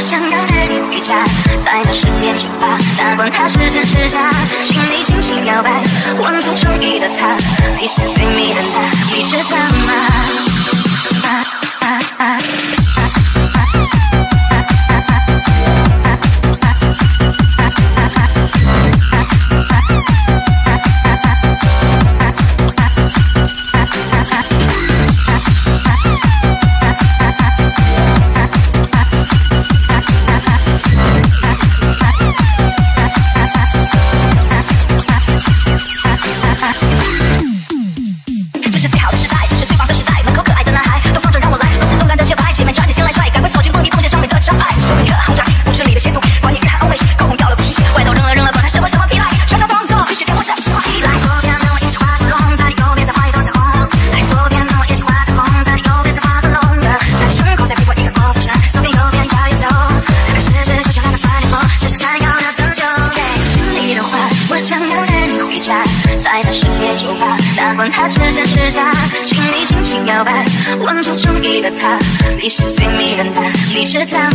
想要带你回家，在那十年酒吧，哪管他是真是假，请你尽情摇摆，问出中意的他，你是最迷人的，你知道吗？Good time.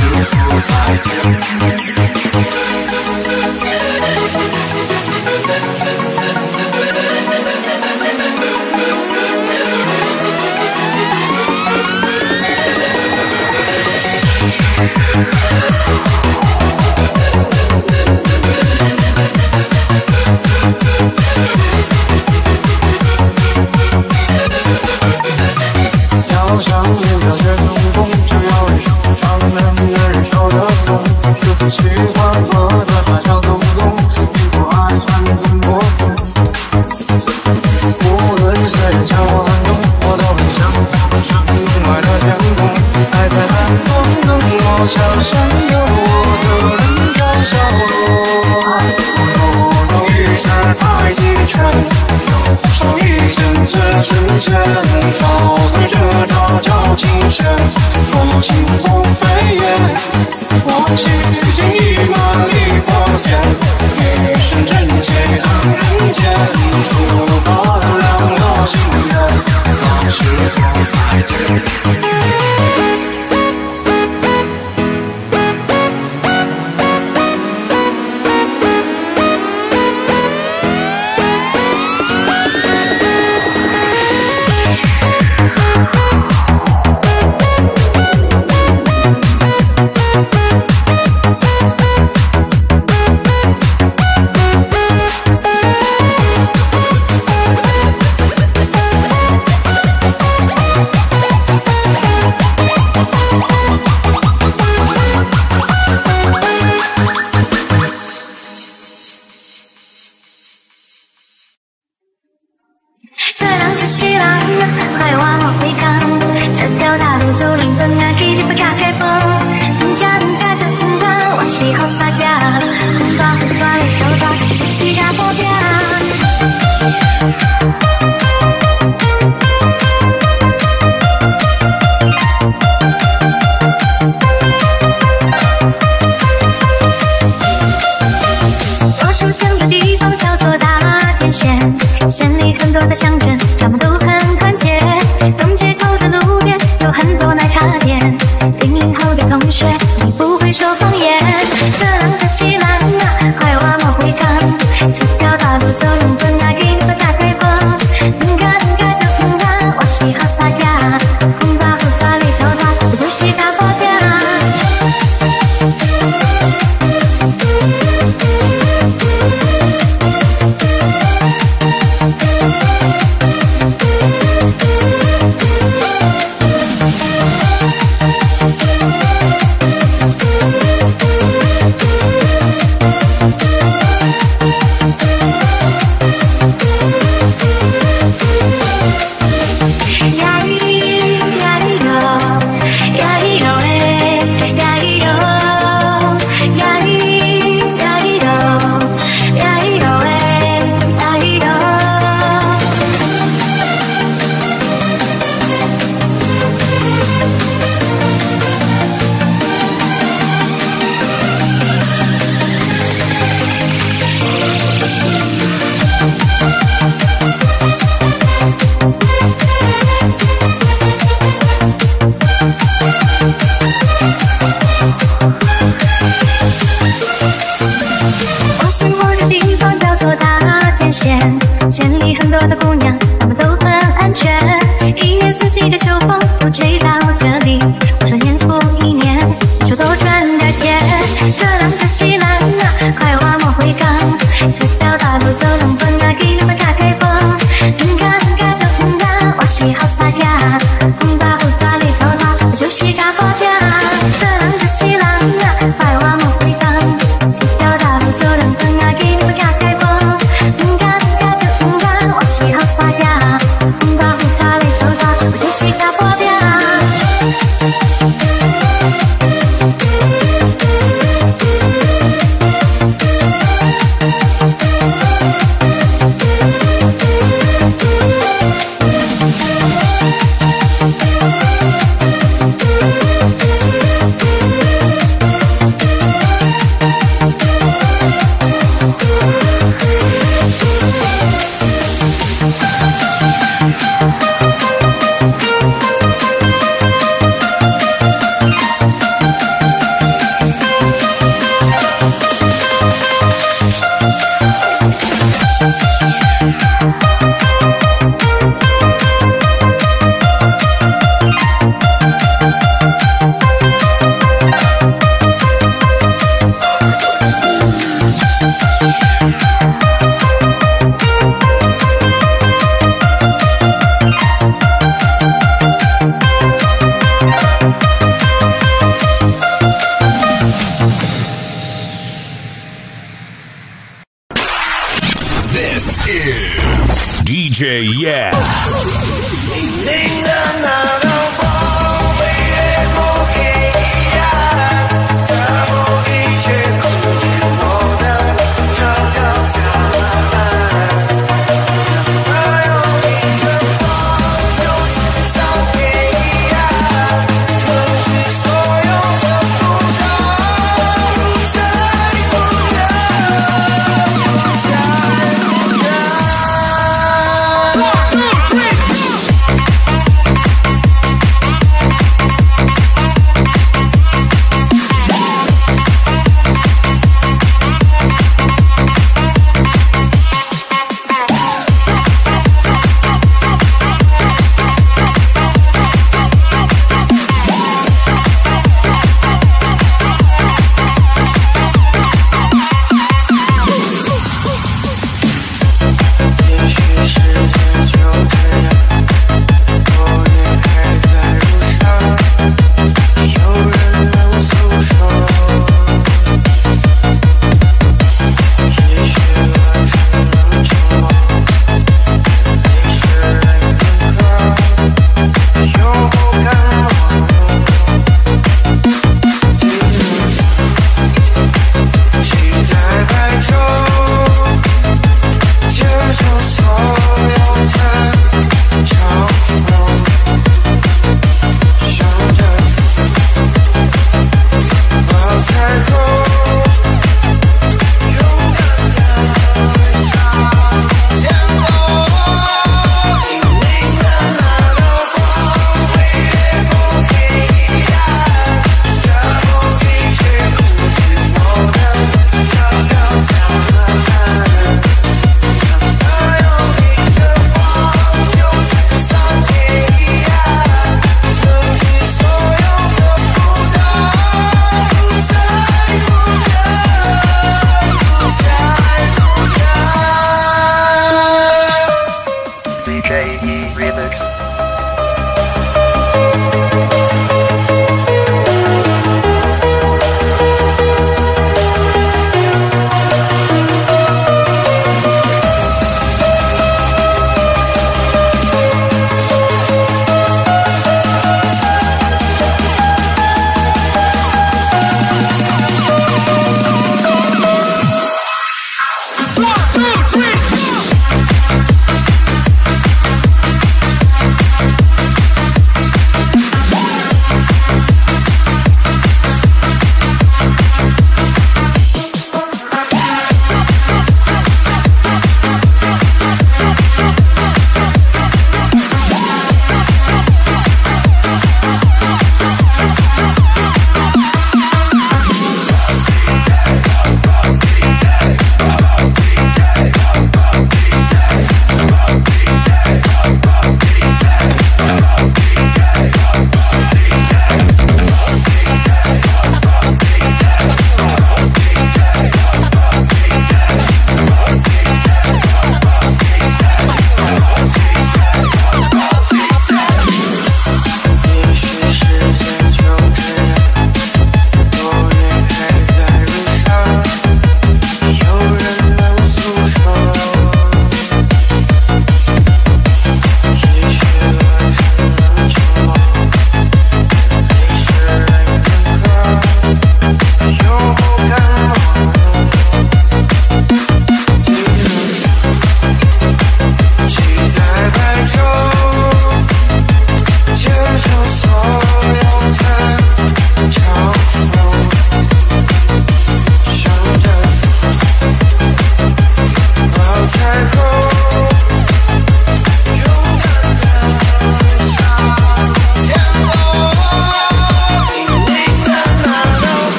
那是否在天？要千里很多的姑娘，她们都很安全。一年四季的秋风，我吹到这里，我穿。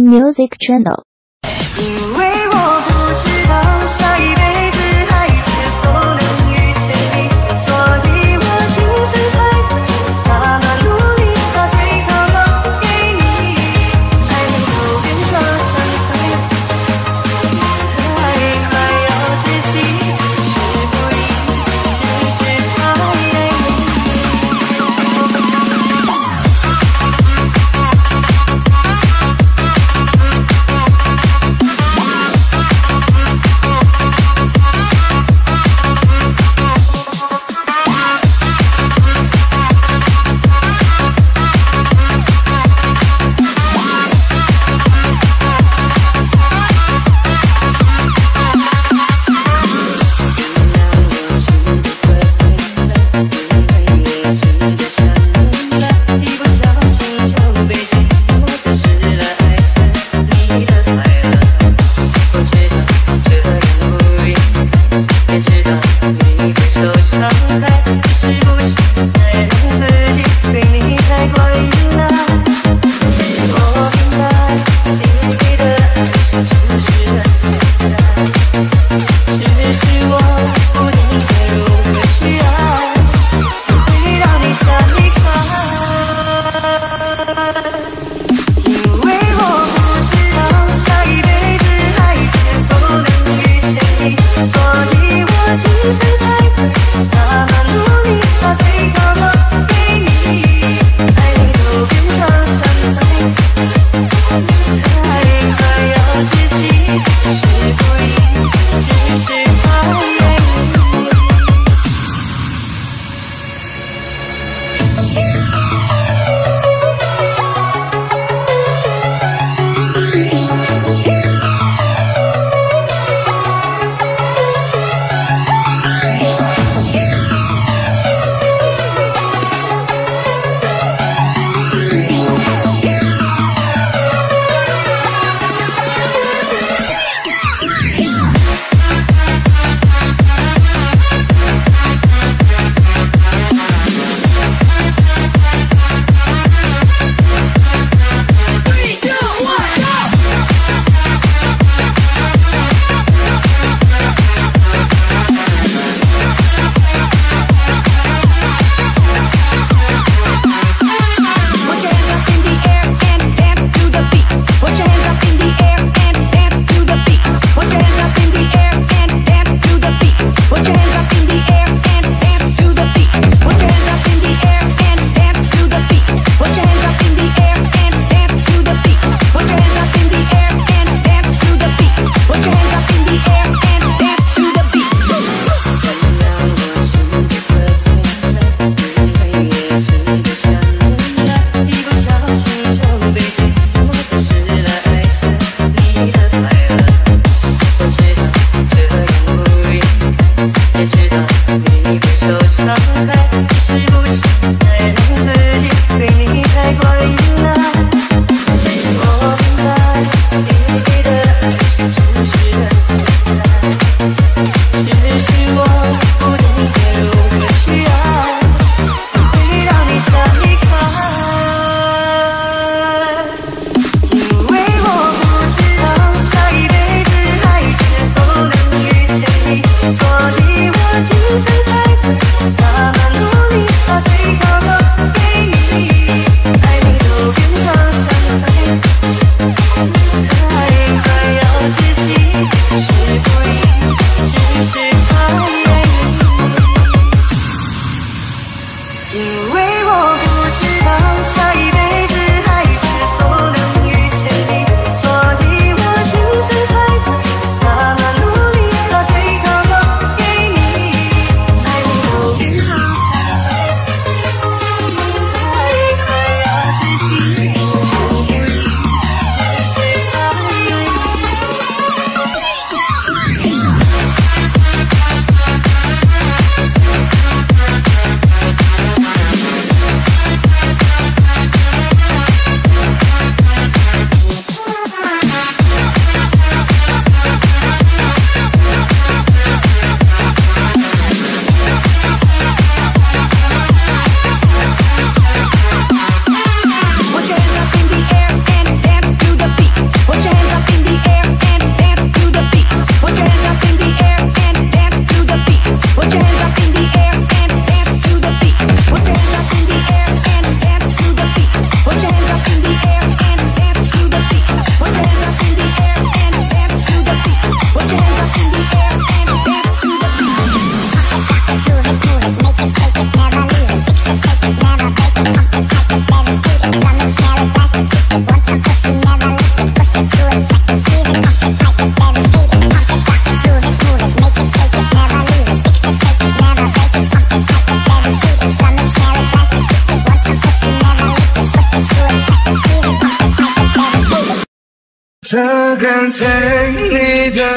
Music Channel。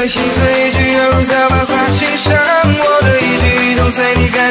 心碎一句犹如刀疤划心上，我的一举一动随你改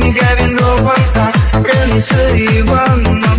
你改变多荒唐任你肆意玩弄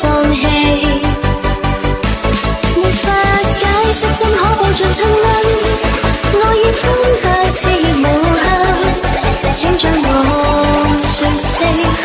放弃，没法解释怎可报尽亲恩。我已分不清无限，请将我说声。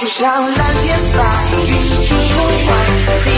就像蓝天白云气不